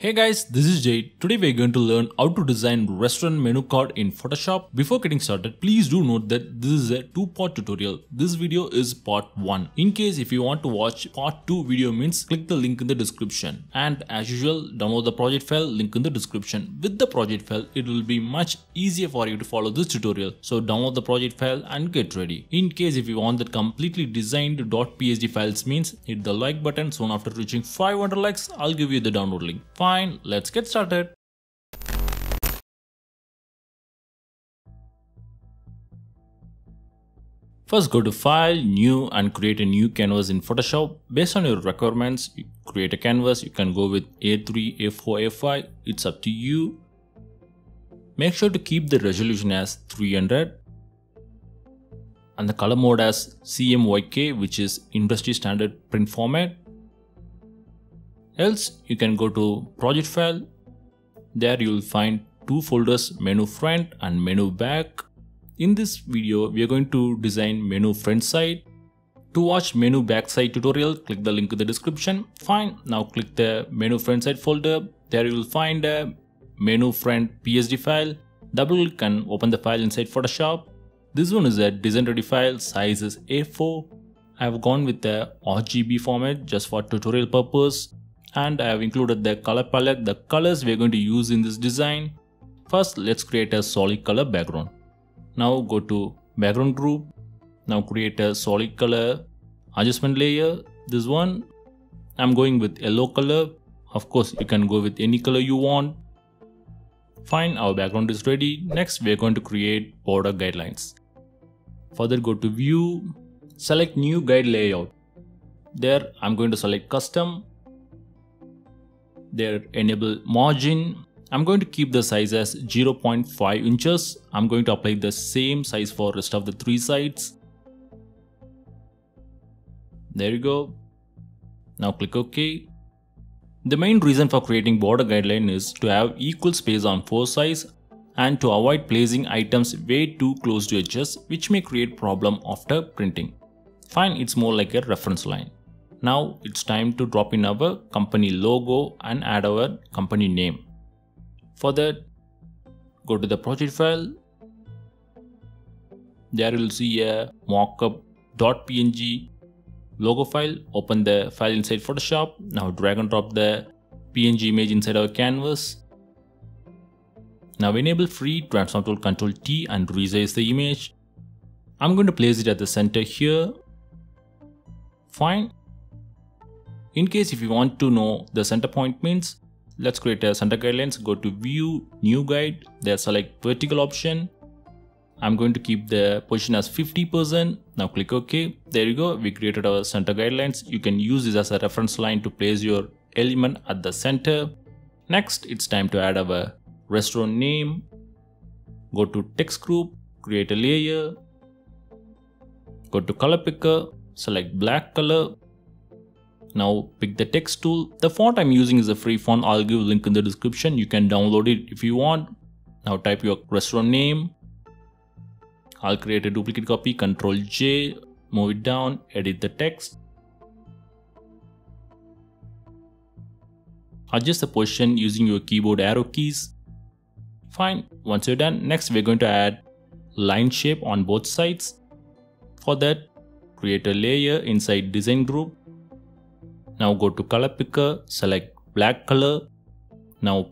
Hey guys, this is Jai. Today we're going to learn how to design restaurant menu card in Photoshop. Before getting started, please do note that this is a two-part tutorial. This video is part 1. In case if you want to watch part 2 video means click the link in the description. And as usual, download the project file link in the description. With the project file, it will be much easier for you to follow this tutorial. So download the project file and get ready. In case if you want that completely designed .psd files means hit the like button soon after reaching 500 likes, I'll give you the download link. Fine, let's get started. First go to file, new and create a new canvas in Photoshop. Based on your requirements, you create a canvas. You can go with A3, A4, A5. It's up to you. Make sure to keep the resolution as 300 and the color mode as CMYK which is industry standard print format. Else you can go to project file. There you will find two folders menu front and menu back. In this video, we are going to design menu front side. To watch menu backside tutorial, click the link in the description. Fine, now click the menu front side folder. There you will find a menu front PSD file. Double click and open the file inside Photoshop. This one is a design ready file, size is A4. I have gone with the RGB format just for tutorial purpose and I have included the color palette, the colors we are going to use in this design. First, let's create a solid color background. Now go to background group. Now create a solid color adjustment layer. This one I'm going with yellow color. Of course you can go with any color you want. Fine, our background is ready. Next we are going to create border guidelines. Further go to view, select new guide layout. There I'm going to select custom. There enable margin I'm going to keep the size as 0.5 inches. I'm going to apply the same size for rest of the three sides. There you go. Now click OK. The main reason for creating border guideline is to have equal space on four sides and to avoid placing items way too close to edges which may create problem after printing. Fine, it's more like a reference line. Now it's time to drop in our company logo and add our company name. For that, go to the project file. There you will see a mockup.png logo file. Open the file inside Photoshop. Now drag and drop the PNG image inside our canvas. Now enable free transform tool Control T and resize the image. I'm going to place it at the center here. Fine. In case if you want to know the center point means let's create a center guidelines go to view new guide there select vertical option. I'm going to keep the position as 50 percent. Now click ok. There you go. We created our center guidelines. You can use this as a reference line to place your element at the center. Next it's time to add our restaurant name. Go to text group create a layer. Go to color picker select black color now pick the text tool. The font I'm using is a free font. I'll give a link in the description. You can download it if you want. Now type your restaurant name. I'll create a duplicate copy. Control J. Move it down. Edit the text. Adjust the position using your keyboard arrow keys. Fine. Once you're done, next we're going to add line shape on both sides. For that, create a layer inside design group now go to color picker, select black color. Now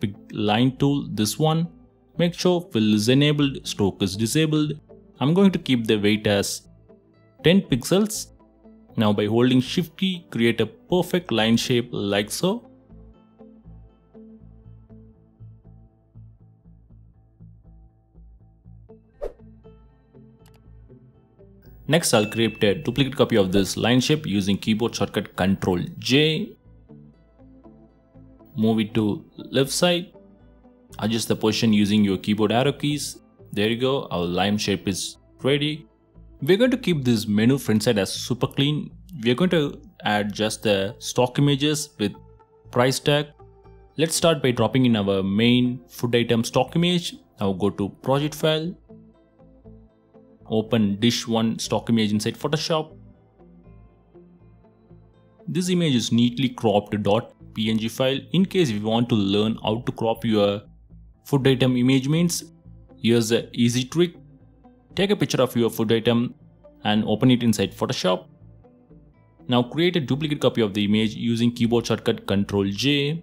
pick line tool, this one. Make sure fill is enabled, stroke is disabled. I'm going to keep the weight as 10 pixels. Now by holding shift key, create a perfect line shape like so. Next, I'll create a duplicate copy of this line shape using keyboard shortcut Ctrl J. Move it to left side. Adjust the position using your keyboard arrow keys. There you go, our line shape is ready. We're going to keep this menu front side as super clean. We're going to add just the stock images with price tag. Let's start by dropping in our main food item stock image. Now go to project file, open dish 1 stock image inside Photoshop. This image is neatly cropped .png file. In case you want to learn how to crop your food item image means, here's a easy trick. Take a picture of your food item and open it inside Photoshop. Now create a duplicate copy of the image using keyboard shortcut Ctrl J.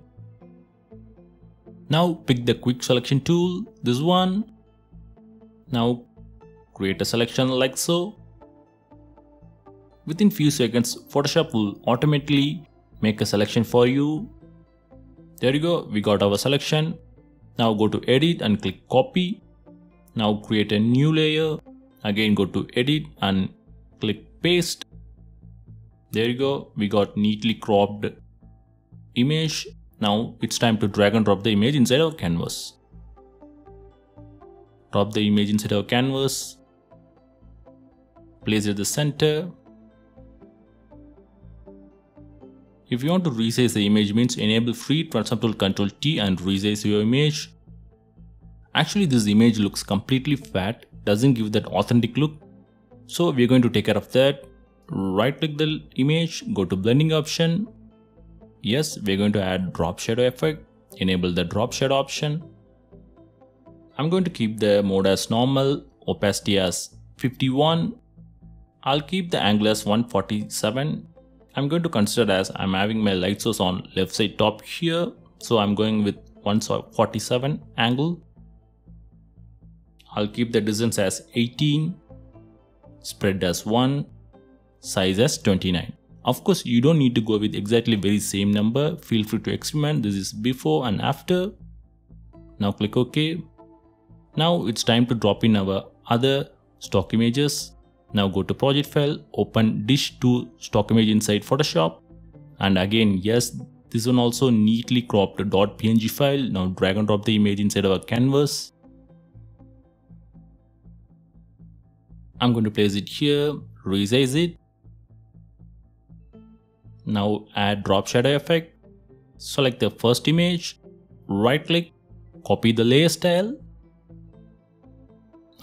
Now pick the quick selection tool, this one. Now create a selection like so. Within few seconds, Photoshop will automatically make a selection for you. There you go, we got our selection. Now go to edit and click copy. Now create a new layer. Again go to edit and click paste. There you go, we got neatly cropped image. Now it's time to drag and drop the image inside our canvas. Drop the image inside our canvas. Place it at the center If you want to resize the image means enable free transform tool Ctrl T and resize your image. Actually this image looks completely fat, doesn't give that authentic look. So we're going to take care of that. Right click the image, go to blending option. Yes, we're going to add drop shadow effect. Enable the drop shadow option. I'm going to keep the mode as normal, opacity as 51. I'll keep the angle as 147 I'm going to consider as I'm having my light source on left side top here. So I'm going with 147 angle. I'll keep the distance as 18, spread as 1, size as 29. Of course, you don't need to go with exactly very same number. Feel free to experiment. This is before and after. Now click OK. Now it's time to drop in our other stock images. Now go to project file, open dish to stock image inside Photoshop. And again, yes, this one also neatly cropped .png file. Now drag and drop the image inside of our canvas. I'm going to place it here, resize it. Now add drop shadow effect. Select the first image, right click, copy the layer style.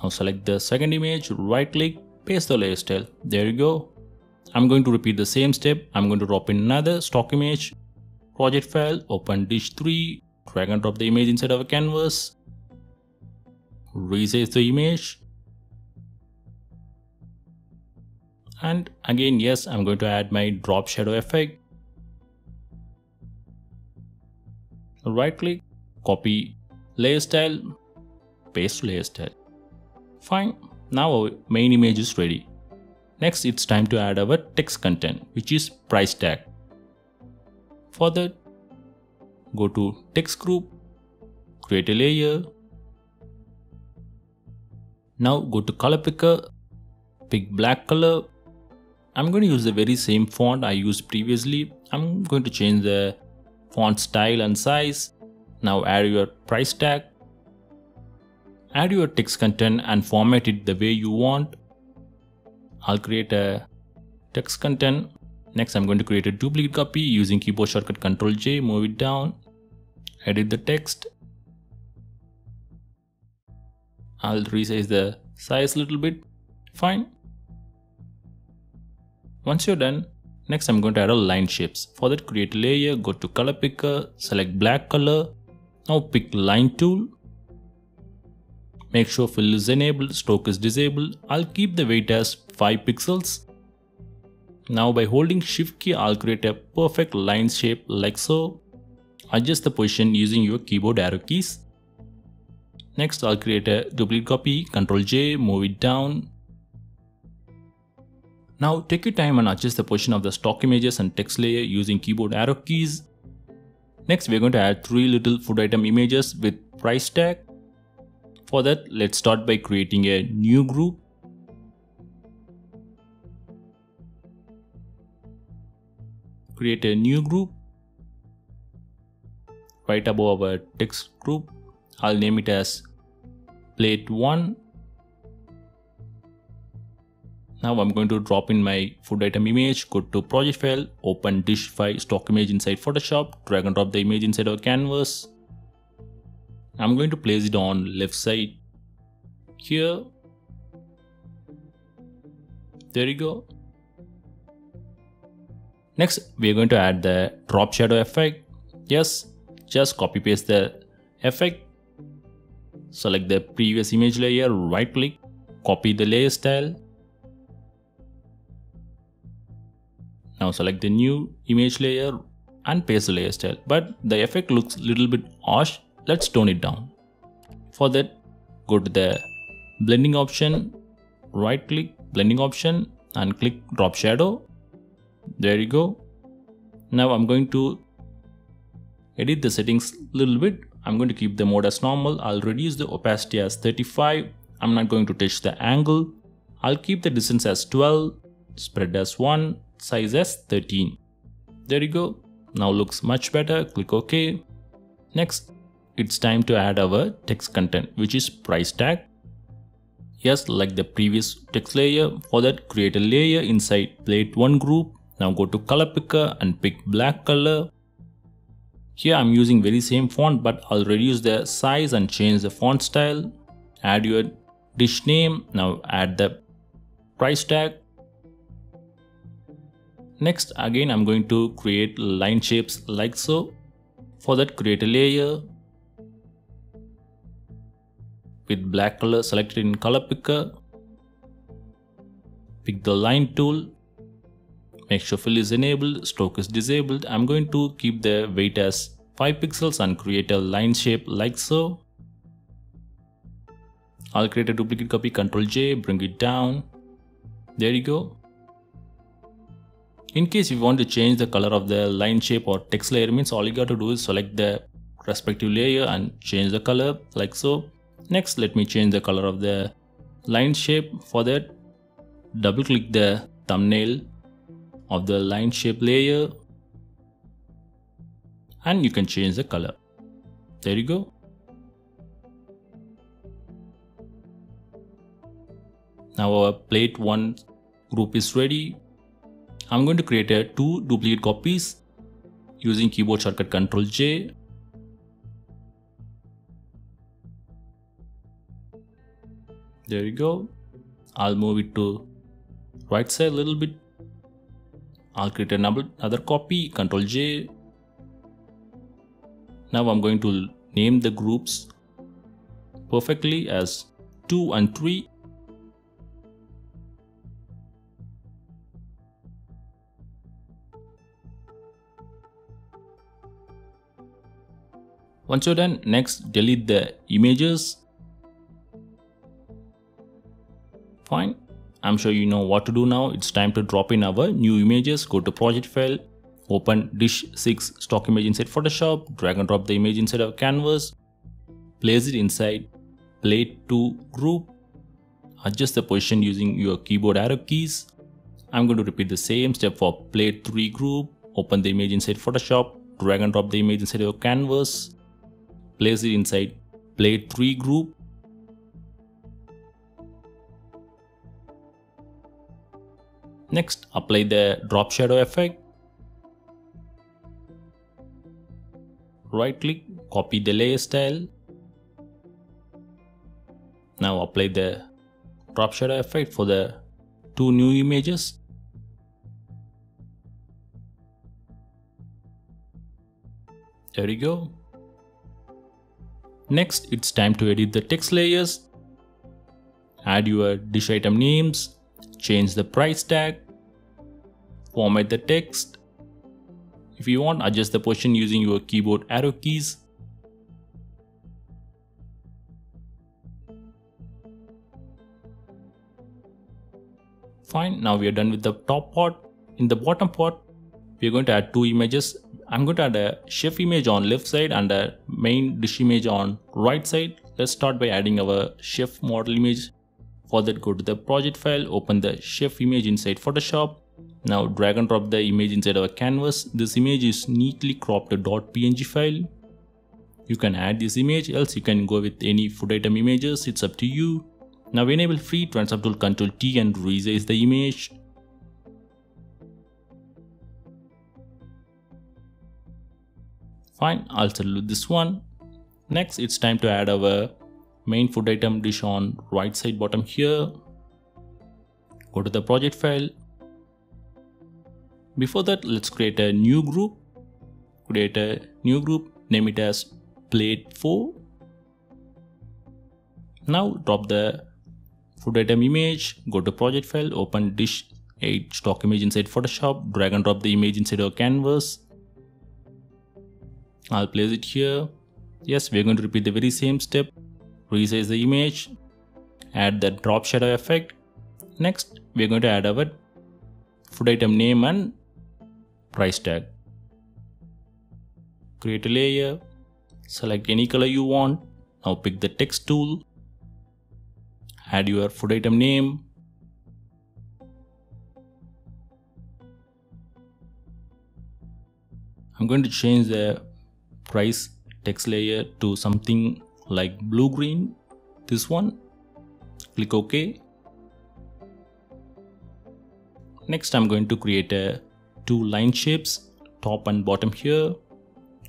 Now select the second image, right click, paste the layer style. There you go. I'm going to repeat the same step. I'm going to drop in another stock image, project file, open dish 3, drag and drop the image inside of a canvas, resize the image, and again yes I'm going to add my drop shadow effect. Right click, copy layer style, paste layer style. Fine. Now our main image is ready. Next it's time to add our text content which is price tag. For that go to text group, create a layer. Now go to color picker, pick black color. I'm going to use the very same font I used previously. I'm going to change the font style and size. Now add your price tag add your text content and format it the way you want. I'll create a text content. Next, I'm going to create a duplicate copy using keyboard shortcut Ctrl J, move it down, edit the text. I'll resize the size a little bit. Fine. Once you're done, next I'm going to add a line shapes. For that, create a layer, go to color picker, select black color. Now pick line tool Make sure fill is enabled, stroke is disabled. I'll keep the weight as 5 pixels. Now by holding shift key, I'll create a perfect line shape like so. Adjust the position using your keyboard arrow keys. Next, I'll create a duplicate copy, Ctrl J, move it down. Now take your time and adjust the position of the stock images and text layer using keyboard arrow keys. Next, we're going to add three little food item images with price tag. For that, let's start by creating a new group. Create a new group. Right above our text group, I'll name it as plate 1. Now I'm going to drop in my food item image, go to project file, open dish file stock image inside Photoshop, drag and drop the image inside our canvas. I'm going to place it on left side here. There you go. Next, we are going to add the drop shadow effect. Yes, just copy paste the effect. Select the previous image layer, right click, copy the layer style. Now select the new image layer and paste the layer style. But the effect looks little bit harsh. Let's tone it down. For that, go to the blending option, right click blending option and click drop shadow. There you go. Now I'm going to edit the settings a little bit. I'm going to keep the mode as normal. I'll reduce the opacity as 35. I'm not going to touch the angle. I'll keep the distance as 12, spread as 1, size as 13. There you go. Now looks much better. Click OK. Next, it's time to add our text content, which is price tag. Yes, like the previous text layer, for that create a layer inside plate 1 group. Now go to color picker and pick black color. Here I'm using very same font but I'll reduce the size and change the font style. Add your dish name. Now add the price tag. Next again I'm going to create line shapes like so. For that create a layer with black color selected in color picker. Pick the line tool. Make sure fill is enabled, stroke is disabled. I'm going to keep the weight as 5 pixels and create a line shape like so. I'll create a duplicate copy, Ctrl J, bring it down. There you go. In case you want to change the color of the line shape or text layer means all you got to do is select the respective layer and change the color like so. Next let me change the color of the line shape. For that double click the thumbnail of the line shape layer and you can change the color. There you go. Now our plate 1 group is ready. I'm going to create a two duplicate copies using keyboard shortcut Ctrl J. There you go. I'll move it to right side a little bit. I'll create another, copy, Ctrl J. Now I'm going to name the groups perfectly as 2 and 3 Once you're done, next delete the images. Fine. I'm sure you know what to do now. It's time to drop in our new images. Go to project file, open dish 6 stock image inside Photoshop, drag and drop the image inside our canvas, place it inside plate 2 group, adjust the position using your keyboard arrow keys. I'm going to repeat the same step for plate 3 group, open the image inside Photoshop, drag and drop the image inside your canvas, place it inside plate 3 group. Next, apply the drop shadow effect. Right click, copy the layer style. Now apply the drop shadow effect for the two new images. There you go. Next, it's time to edit the text layers. Add your dish item names, change the price tag, format the text. If you want, adjust the position using your keyboard arrow keys. Fine, now we are done with the top part. In the bottom part, we are going to add two images I'm going to add a chef image on left side and a main dish image on right side. Let's start by adding our chef model image. For that go to the project file, open the chef image inside Photoshop. Now drag and drop the image inside our canvas. This image is neatly cropped .png file. You can add this image else you can go with any food item images, it's up to you. Now enable free transform tool Ctrl T and resize the image. Fine, I'll select this one. Next, it's time to add our main food item dish on right side bottom here. Go to the project file. Before that, let's create a new group. create a new group, name it as plate 4. Now drop the food item image, go to project file, open dish 8 stock image inside Photoshop, drag and drop the image inside our canvas. I'll place it here. Yes, we're going to repeat the very same step. Resize the image, add the drop shadow effect. Next, we're going to add our food item name and price tag. Create a layer, select any color you want. Now pick the text tool, add your food item name, I'm going to change the price text layer to something like blue green this one. Click OK. Next I'm going to create a two line shapes top and bottom here.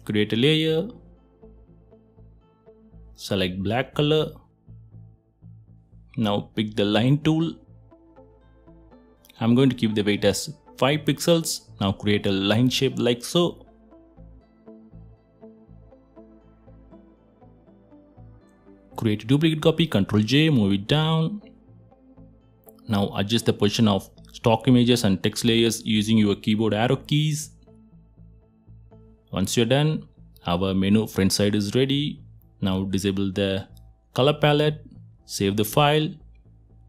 Create a layer. Select black color. Now pick the line tool. I'm going to keep the weight as 5 pixels. Now create a line shape like so create a duplicate copy, Ctrl J, move it down. Now adjust the position of stock images and text layers using your keyboard arrow keys. Once you're done, our menu front side is ready. Now disable the color palette, save the file.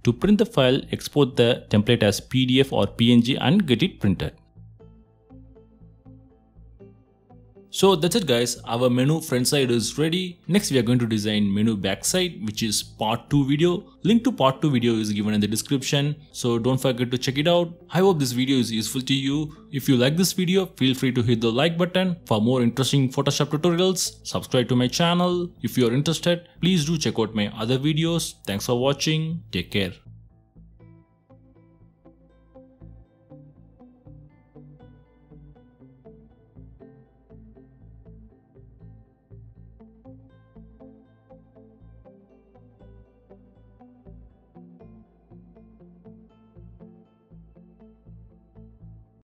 To print the file, export the template as PDF or PNG and get it printed. So that's it guys, our menu front side is ready. Next we are going to design menu backside which is part 2 video. Link to part 2 video is given in the description. So don't forget to check it out. I hope this video is useful to you. If you like this video, feel free to hit the like button. For more interesting Photoshop tutorials, subscribe to my channel. If you are interested, please do check out my other videos. Thanks for watching. Take care.